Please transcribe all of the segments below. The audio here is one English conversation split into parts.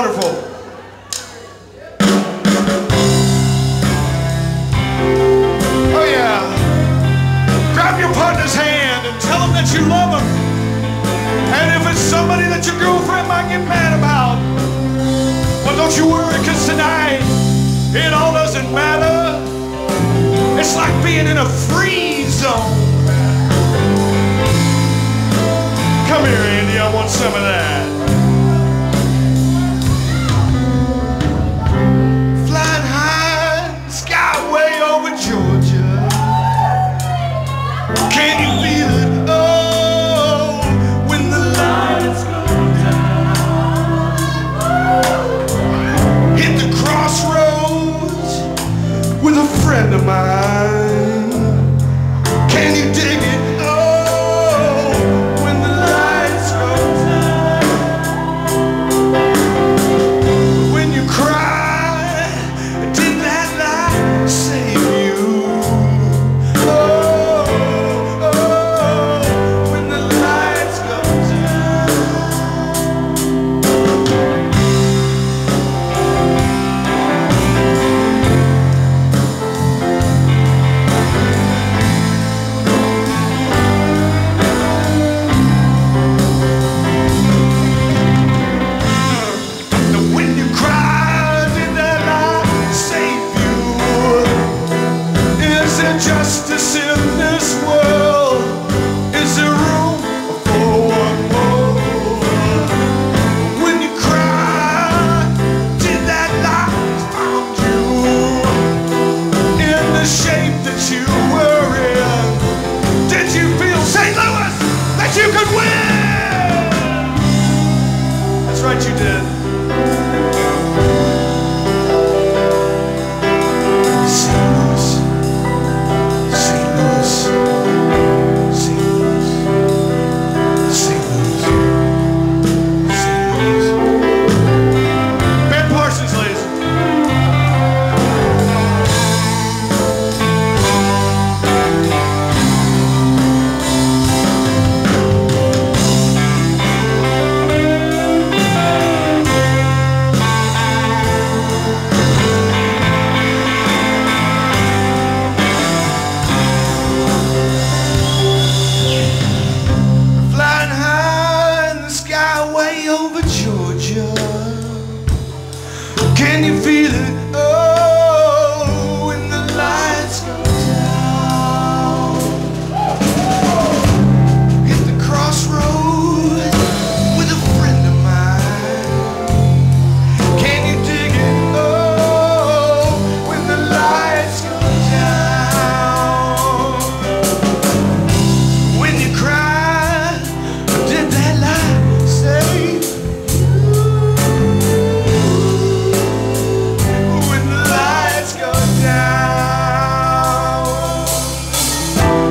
Wonderful. Oh yeah. Grab your partner's hand and tell them that you love them. And if it's somebody that your girlfriend might get mad about, well don't you worry because tonight it all doesn't matter. It's like being in a free zone. Come here, Andy, I want some of that. and you did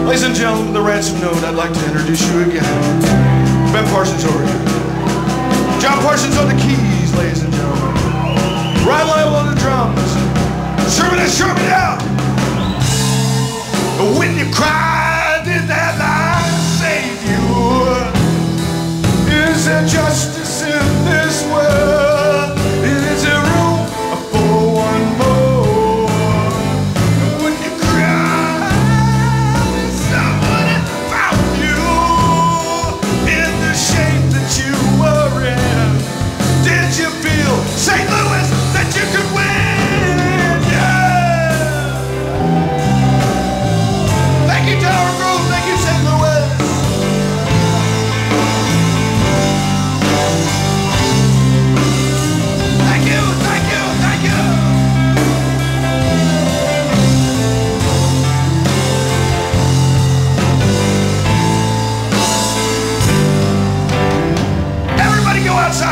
Ladies and gentlemen, the ransom note, I'd like to introduce you again. Ben Parsons over here. John Parsons on the keys, ladies and gentlemen. Ryan Lytle on the drums. Sherman and Sherman out! wind you cry,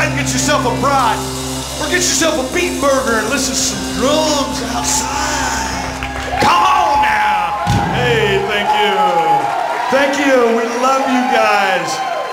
and get yourself a bride. Or get yourself a beef burger and listen to some drums outside.